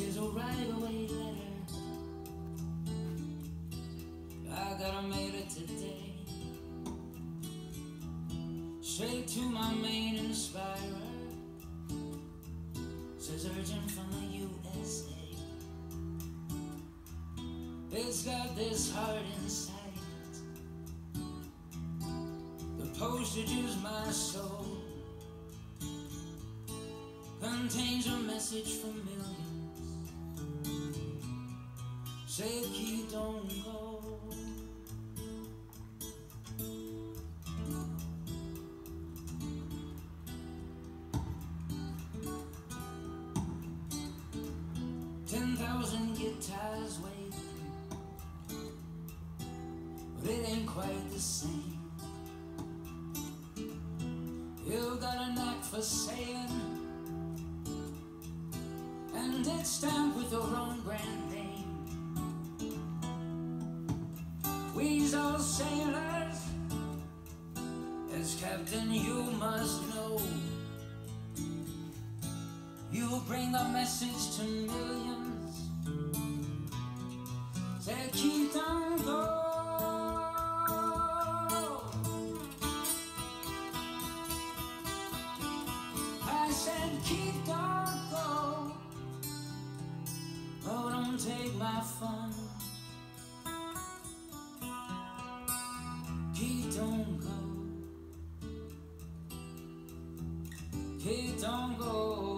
She's a right away letter. I gotta mail it today. Straight to my main inspirer. Says urgent from the USA. It's got this heart inside. The postage is my soul. Contains a message from millions. Say, key, don't go. Ten thousand guitars waiting, but it ain't quite the same. You've got a knack for saying, and it's stamped with your own brand We's all sailors, as captain you must know. You bring the message to millions. Say, keep on go. I said, keep on go. Oh, don't take my fun. Go. Don't go.